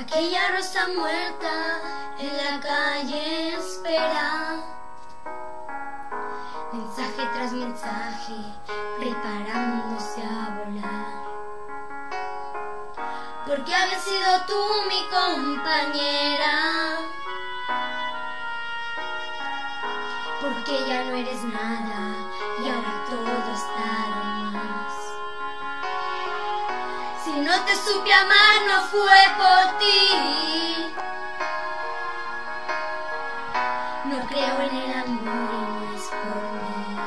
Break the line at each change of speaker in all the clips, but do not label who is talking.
Aquella rosa muerta en la calle espera. Mensaje tras mensaje, preparándose a volar. Porque habías sido tú mi compañera. Porque ya no eres nada y ahora todo está de más. Si no te supe amar no fue por ti. No creo en el amor y no es por mí.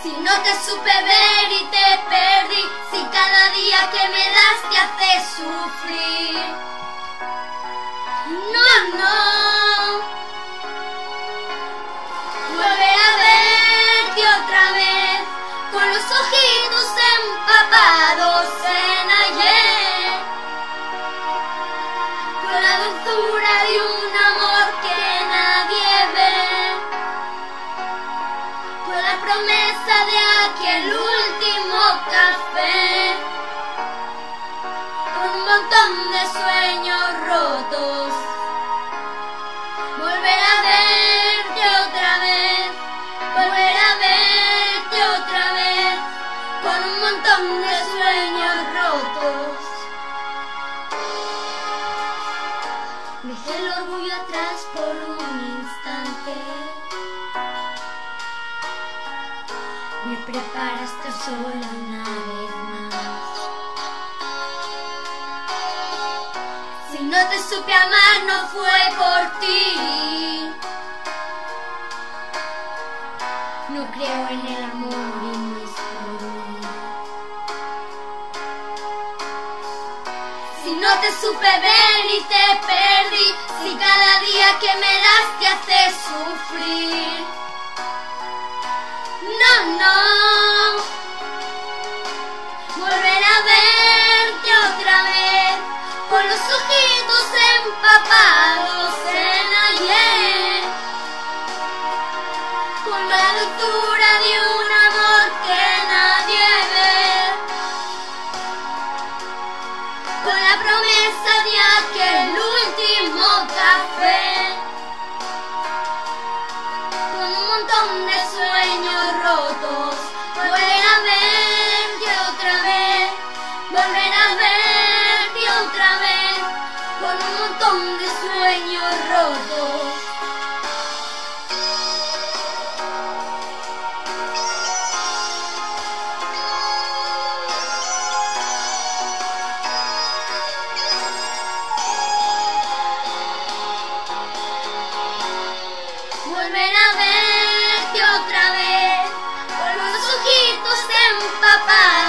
Si no te supe ver y te perdí, si cada día que me das te hace sufrir. Los ojitos empapados en ayer, con la dulzura de un amor que nadie ve, con la promesa de aquel último café, con un montón de sueños Dejé el orgullo atrás por un instante. Me prepara a estar sola una vez más. Si no te supe amar no fue por ti. No creo en el amor y no es por mí. Si no te supe ver y te perdí, hace sufrir. No, no. Volver a verte otra vez con los ojitos empapados Volver a verte otra vez, con los ojitos empapados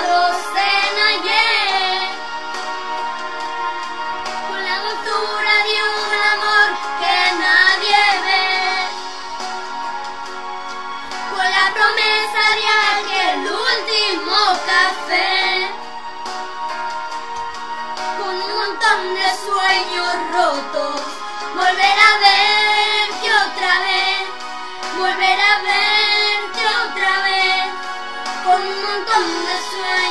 Sorry.